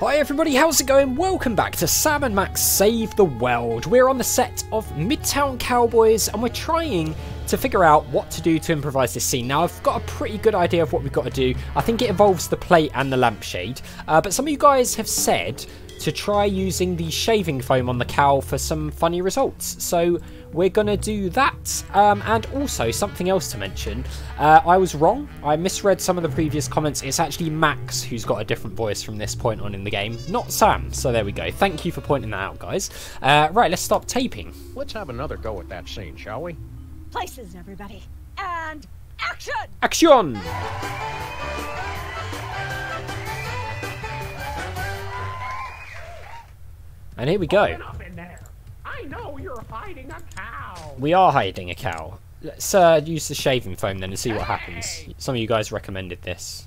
Hi everybody, how's it going? Welcome back to Sam and Max Save the World. We're on the set of Midtown Cowboys and we're trying to figure out what to do to improvise this scene. Now I've got a pretty good idea of what we've got to do. I think it involves the plate and the lampshade. Uh, but some of you guys have said to try using the shaving foam on the cowl for some funny results. So we're going to do that. Um, and also, something else to mention. Uh, I was wrong. I misread some of the previous comments. It's actually Max who's got a different voice from this point on in the game, not Sam. So there we go. Thank you for pointing that out, guys. Uh, right, let's stop taping. Let's have another go at that scene, shall we? Places, everybody. And action! Action! And here we go. up in there. I know you're hiding a cow. We are hiding a cow. Let's uh, use the shaving foam then and see what happens. Some of you guys recommended this.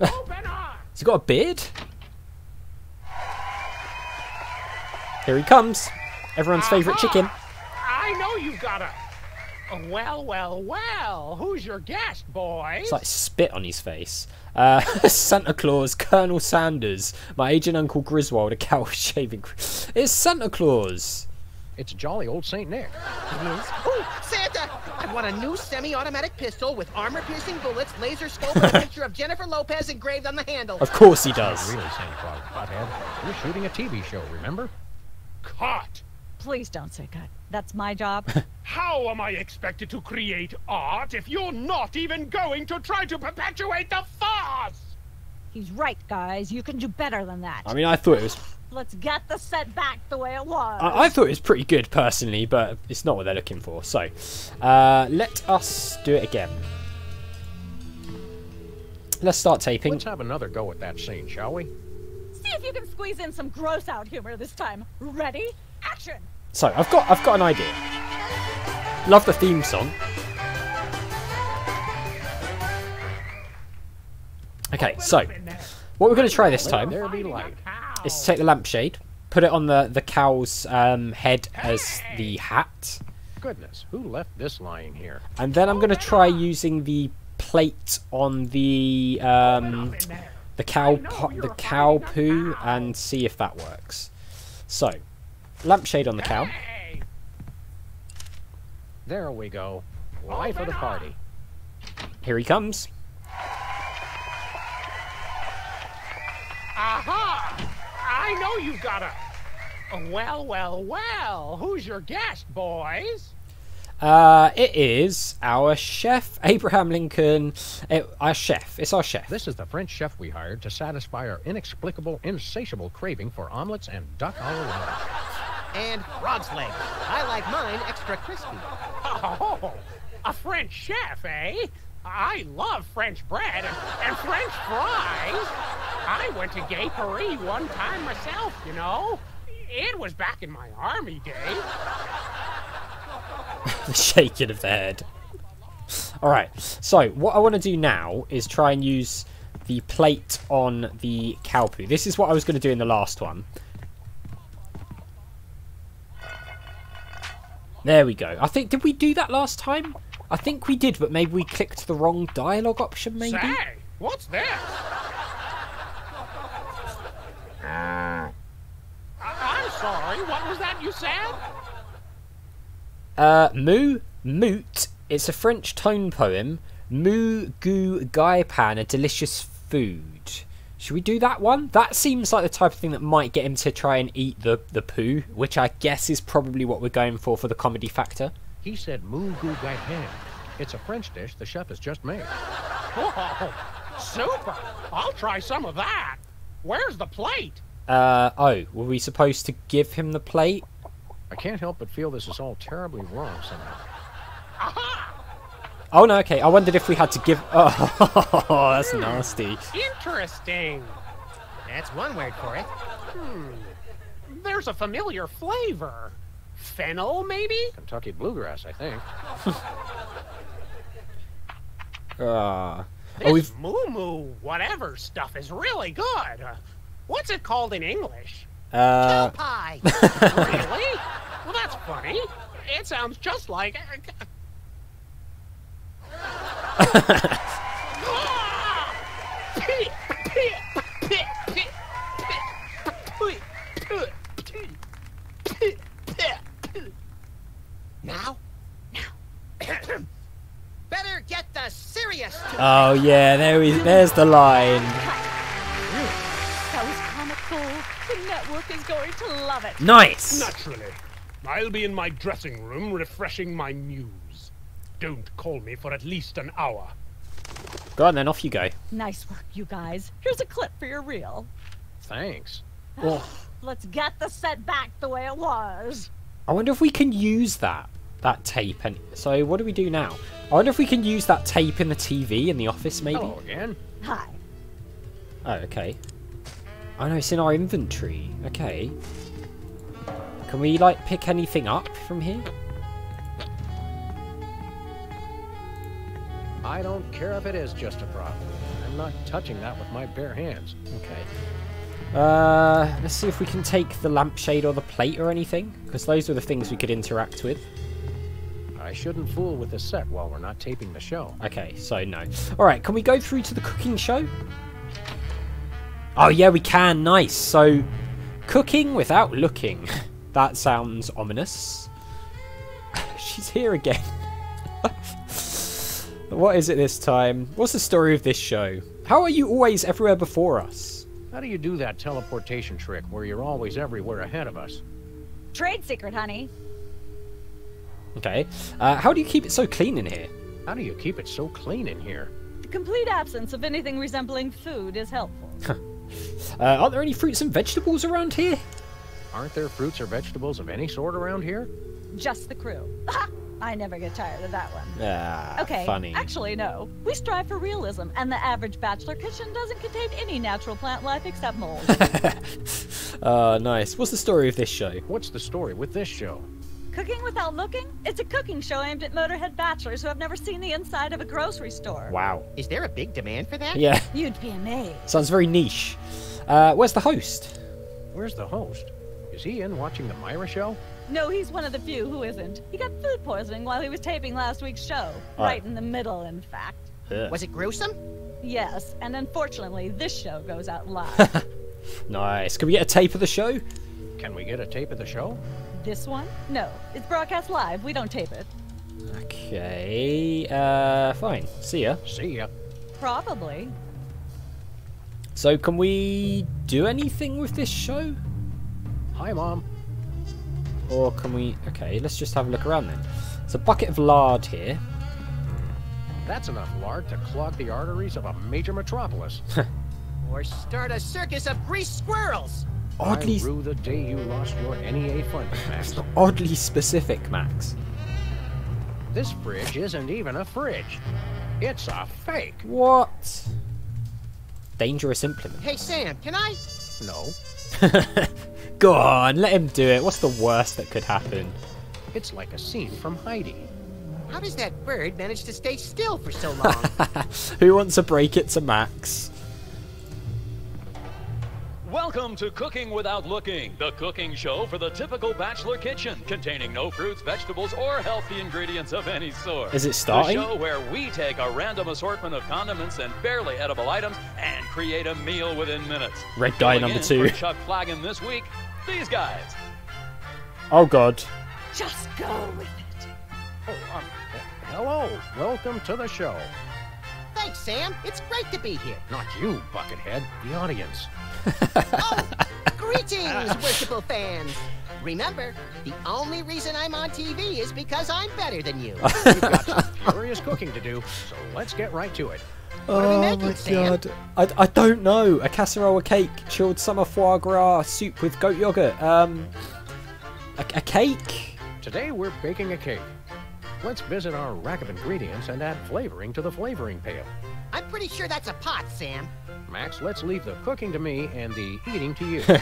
Open up. Has he got a beard? Here he comes. Everyone's favourite chicken. I know you got a. Well, well, well. Who's your guest, boy? It's like spit on his face. Uh, Santa Claus, Colonel Sanders, my agent Uncle Griswold, a cow shaving. It's Santa Claus. It's a jolly old Saint Nick. It is. Ooh, Santa! I want a new semi-automatic pistol with armor-piercing bullets, laser scope, and a picture of Jennifer Lopez engraved on the handle. Of course he does. Really, Santa Claus, butthead. You're shooting a TV show, remember? Cut. Please don't say cut. That's my job. How am I expected to create art if you're not even going to try to perpetuate the farce? He's right, guys. You can do better than that. I mean, I thought it was. Let's get the set back the way it was. I, I thought it was pretty good personally, but it's not what they're looking for. So, uh, let us do it again. Let's start taping. Let's have another go at that scene, shall we? See if you can squeeze in some gross out humor this time. Ready? Action! So I've got I've got an idea. Love the theme song. Okay, so Up in there. what we're going to try this time there be Hiding a light. cow. is to take the lampshade, put it on the the cow's um, head as the hat, Goodness, who left this lying here? and then I'm going to try using the plate on the um, Up in there. The cow I know po- the cow poo and see if that works. So, lampshade on the cow. There we go. Life of the party. Here he comes. Aha! I know you've got a. Well, well, well. Who's your guest, boys? Uh, it is our chef, Abraham Lincoln. It, our chef. It's our chef. This is the French chef we hired to satisfy our inexplicable, insatiable craving for omelets and duck all around. And frog's leg. I like mine extra crispy. Oh, a French chef, eh? I love French bread and, and French fries. I went to Gay Paris one time myself, you know. It was back in my army days. The shaking of the head. Alright, so what I want to do now is try and use the plate on the cow poo. This is what I was going to do in the last one. There we go. I think, did we do that last time? I think we did, but maybe we clicked the wrong dialogue option, maybe? Say, what's this? I- I'm sorry, what was that you said? Uh, Moo, Moot. It's a French tone poem. Moo goo gai pan, a delicious food. Should we do that one? That seems like the type of thing that might get him to try and eat the the poo, which I guess is probably what we're going for for the comedy factor. He said moo goo gai pan. It's a French dish the chef has just made. Oh, super. I'll try some of that. Where's the plate? Uh oh, were we supposed to give him the plate? I can't help but feel this is all terribly wrong somehow. Oh no, okay. I wondered if we had to give. Oh, that's nasty. Interesting. That's one word for it. Hmm. There's a familiar flavor. Fennel, maybe? Kentucky bluegrass, I think. Ah. This Oh, we've moo moo whatever stuff is really good. Uh, what's it called in English? uh. Pie. Really? Well, that's funny. It sounds just like. now? Now. Better get the serious. Oh yeah, there is. There's the line. That was comical. The network is going to love it. Nice. Naturally. I'll be in my dressing room refreshing my muse. Don't call me for at least an hour. Go on then, off you go. Nice work, you guys. Here's a clip for your reel. Thanks. Oh, Let's get the set back the way it was. I wonder if we can use that that tape. And so, what do we do now? I wonder if we can use that tape in the TV in the office, maybe. Hello again. Hi. Oh, okay. Oh no, it's in our inventory. Okay. Can we like pick anything up from here? I don't care if it is just a prop. I'm not touching that with my bare hands. Okay. Uh, let's see if we can take the lampshade or the plate or anything, because those are the things we could interact with. I shouldn't fool with the set while we're not taping the show. Okay, so no. All right, can we go through to the cooking show? Oh yeah, we can. Nice. So, cooking without looking. that sounds ominous. She's here again. what is it this time? What's the story of this show? How are you always everywhere before us? How do you do that teleportation trick where you're always everywhere ahead of us? Trade secret, honey. Okay. Uh, how do you keep it so clean in here? How do you keep it so clean in here? The complete absence of anything resembling food is helpful. Uh, are there any fruits and vegetables around here? Aren't there fruits or vegetables of any sort around here? Just the crew. I never get tired of that one. Ah, Okay, funny. actually, no. We strive for realism, and the average bachelor kitchen doesn't contain any natural plant life except mold. Uh, nice. What's the story of this show? What's the story with this show? cooking without looking? It's a cooking show aimed at motorhead bachelors who have never seen the inside of a grocery store. Wow. Is there a big demand for that? Yeah, You'd be amazed. sounds very niche. Uh, where's the host? Where's the host? Is he in watching the Myra show? No, he's one of the few who isn't. He got food poisoning while he was taping last week's show. Oh. Right in the middle, in fact. Ugh. Was it gruesome? Yes, and unfortunately, this show goes out live. Nice. Can we get a tape of the show? Can we get a tape of the show? this one? No, it's broadcast live. We don't tape it. Okay. Uh, fine. See ya. See ya. Probably. So, can we do anything with this show? Hi, Mom. Or can we... Okay, let's just have a look around then. It's a bucket of lard here. That's enough lard to clog the arteries of a major metropolis. Or start a circus of greased squirrels? Oddly, I rue the day you lost your NEA funding, Max. oddly specific, Max. This fridge isn't even a fridge. It's a fake. What? Dangerous implement. Hey, Sam, can I? No, Go on, let him do it. What's the worst that could happen? it's like a scene from Heidi. How does that bird manage to stay still for so long? Who wants to break it to Max? Welcome to Cooking Without Looking, the cooking show for the typical bachelor kitchen, containing no fruits, vegetables, or healthy ingredients of any sort. Is it starting? The show where we take a random assortment of condiments and barely edible items and create a meal within minutes. Red guy Filling number two. Chuck Flagon this week, these guys. Oh god. Just go with it. Oh, um, hello. Welcome to the show. Thanks, Sam. It's great to be here. Not you, Buckethead. The audience. Oh, greetings, worshipful fans. Remember, the only reason I'm on TV is because I'm better than you. We've got some furious cooking to do, so let's get right to it. What are we oh making, my Sam? god. I, I don't know. A casserole, a cake, chilled summer foie gras, soup with goat yogurt. Um, a, a cake. Today we're baking a cake. Let's visit our rack of ingredients and add flavoring to the flavoring pail. I'm pretty sure that's a pot, Sam. Max, let's leave the cooking to me and the eating to you.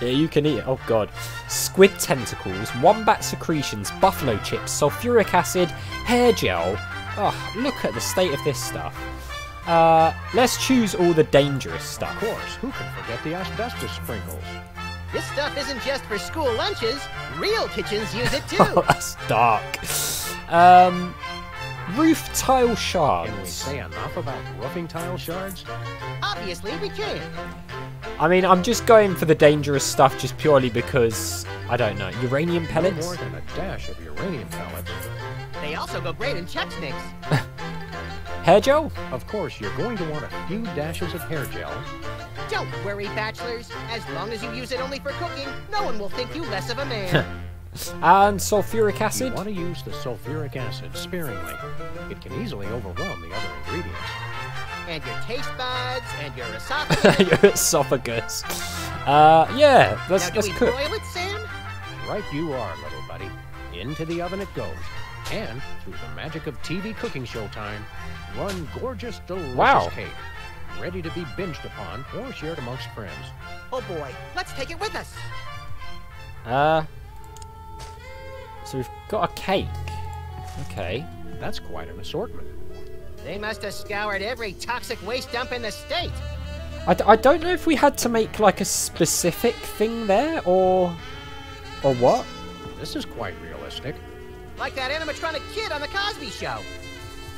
Yeah, you can eat it. Oh god. Squid tentacles, wombat secretions, buffalo chips, sulfuric acid, hair gel. Oh, look at the state of this stuff. Uh, let's choose all the dangerous stuff. of course, who can forget the asbestos sprinkles? This stuff isn't just for school lunches. Real kitchens use it Oh, too. that's dark. Um, roof tile shards. Can we say enough about roofing tile shards? Obviously, we can. I mean, I'm just going for the dangerous stuff just purely because I don't know. Uranium No pellets. more than a dash of uranium pellets. They also go great in Chex Mix. Hair gel? Of course, you're going to want a few dashes of hair gel. Don't worry, bachelors. As long as you use it only for cooking, no one will think you less of a man. And sulfuric acid? You acid? want to use the sulfuric acid sparingly. It can easily overwhelm the other ingredients. and your taste buds, and your esophagus. Your esophagus. Uh, yeah, let's, now, do let's we cook. broil it, Sam? Right you are, little buddy. Into the oven it goes. And, through the magic of TV cooking show time, one gorgeous, delicious Wow. cake. Ready to be binged upon or shared amongst friends. Oh boy, let's take it with us. Uh, so we've got a cake. Okay. That's quite an assortment. They must have scoured every toxic waste dump in the state. I, d- I don't know if we had to make like a specific thing there or or what. This is quite realistic. Like that animatronic kid on the Cosby Show.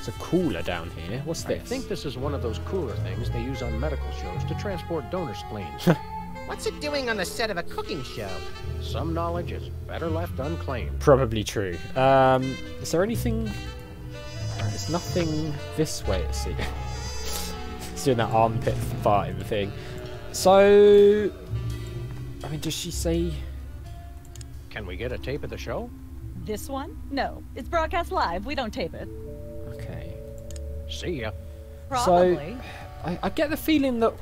It's a cooler down here. What's this? I think this is one of those cooler things they use on medical shows to transport donor spleens. What's it doing on the set of a cooking show? Some knowledge is better left unclaimed. Probably true. Um, is there anything? There's nothing this way. Let's see. It's doing that armpit farting thing. So, I mean, does she say? Can we get a tape of the show? This one? No. It's broadcast live. We don't tape it. Okay. See ya. Probably. I, I get the feeling that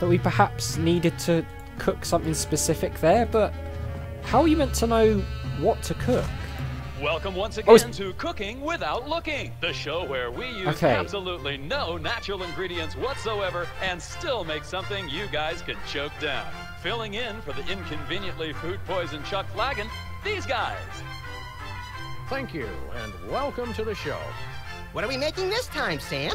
that we perhaps needed to cook something specific there, but how are you meant to know what to cook? Welcome once Oh, again to Cooking Without Looking, the show where we use Okay. absolutely no natural ingredients whatsoever and still make something you guys can choke down. Filling in for the inconveniently food poisoned Chuck Flagon, these guys. Thank you, and welcome to the show. What are we making this time, Sam?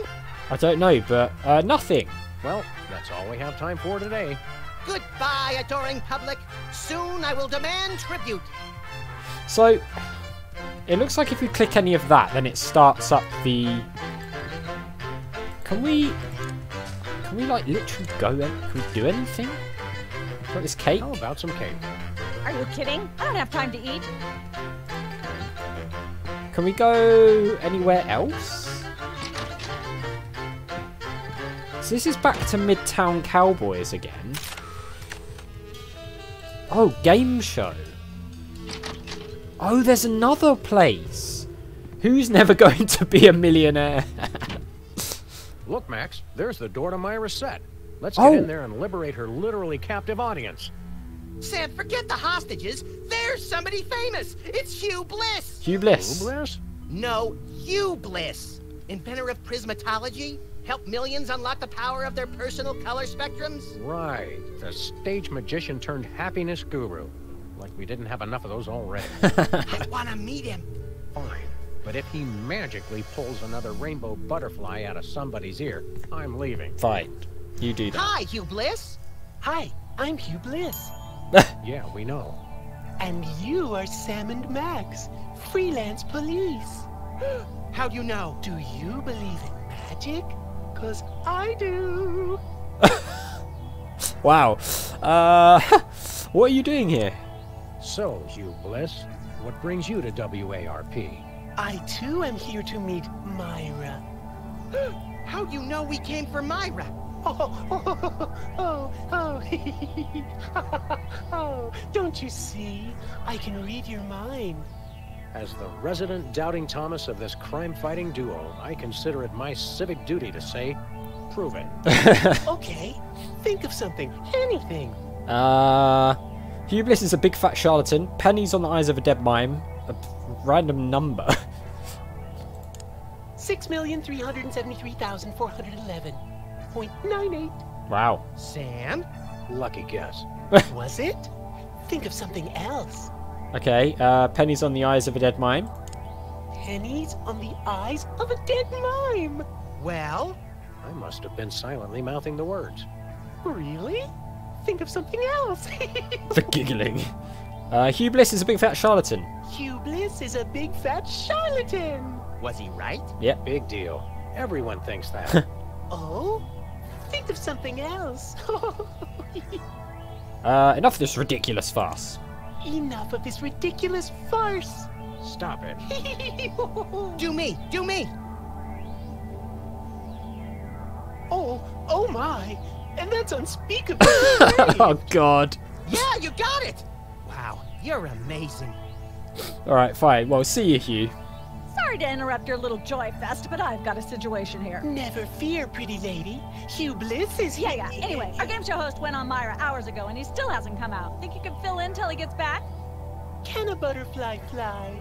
I don't know, but uh, nothing. Well, that's all we have time for today. Goodbye, adoring public. Soon I will demand tribute. So, it looks like if we click any of that, then it starts up the. Can we? Can we like literally go? in- Can we do anything? Got this cake. How about some cake? Are you kidding? I don't have time to eat. Can we go anywhere else? So this is back to Midtown Cowboys again. Oh, game show. Oh, there's another place. Who's never going to be a millionaire? Look, Max, there's the door to Myra's set. Let's get Oh. in there and liberate her literally captive audience. Sam, forget the hostages. There's somebody famous. It's Hugh Bliss. Hugh Bliss. Bliss? No, Hugh Bliss. Inventor of prismatology. Helped millions unlock the power of their personal color spectrums. Right, the stage magician turned happiness guru. Like we didn't have enough of those already. I want to meet him. Fine. But if he magically pulls another rainbow butterfly out of somebody's ear, I'm leaving. Fine. You do that. Hi, Hugh Bliss. Hi, I'm Hugh Bliss. Yeah, we know. And you are Sam and Max, freelance police. How do you know? Do you believe in magic? Cause I do. Wow. Uh, what are you doing here? So, Hugh Bliss, what brings you to WARP? I too am here to meet Myra. How do you know we came for Myra? Oh, oh, oh, oh, oh, don't you see? I can read your mind. As the resident doubting Thomas of this crime fighting duo, I consider it my civic duty to say, prove it. Okay, think of something, anything. Uh, Hugh Bliss is a big fat charlatan. Pennies on the eyes of a dead mime. A random number. Six million three hundred seventy-three thousand four hundred eleven point nine eight. wow. Sam? Lucky guess. Was it? Think of something else. Okay. Uh, pennies on the eyes of a dead mime. Pennies on the eyes of a dead mime. Well, I must have been silently mouthing the words. Really? Think of something else. The giggling. Uh, Hugh Bliss is a big fat charlatan. Hugh Bliss is a big fat charlatan. was he right? Yeah. Big deal. Everyone thinks that. Oh? Think of something else. uh, enough of this ridiculous farce. Enough of this ridiculous farce. Stop it. do me, do me. Oh, oh my. And that's unspeakable. oh god. Yeah, you got it. Wow, you're amazing. All right, fine. Well, see you, Hugh. Sorry to interrupt your little joy fest, but I've got a situation here. Never fear, pretty lady. Hugh Bliss is Yeah, here. yeah. Anyway, our game show host went on Myra hours ago and he still hasn't come out. Think you could fill in till he gets back? Can a butterfly fly?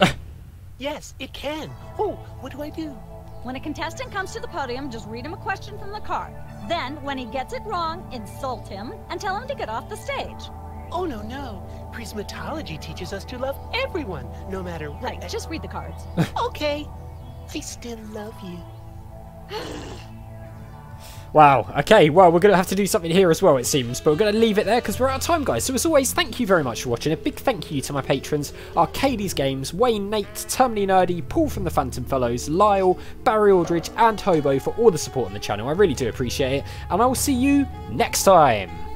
yes, it can. Oh, what do I do? When a contestant comes to the podium, just read him a question from the card. Then, when he gets it wrong, insult him and tell him to get off the stage. Oh, no, no. Prismatology teaches us to love everyone, no matter what. Right, just read the cards. Okay. I still love you. Wow, okay, well, we're going to have to do something here as well, it seems, but we're going to leave it there because we're out of time, guys. So, as always, thank you very much for watching. A big thank you to my patrons Arcades Games, Wayne, Nate, Terminally Nerdy, Paul from the Phantom Fellows, Lyle, Barry Aldridge, and Hobo for all the support on the channel. I really do appreciate it, and I will see you next time.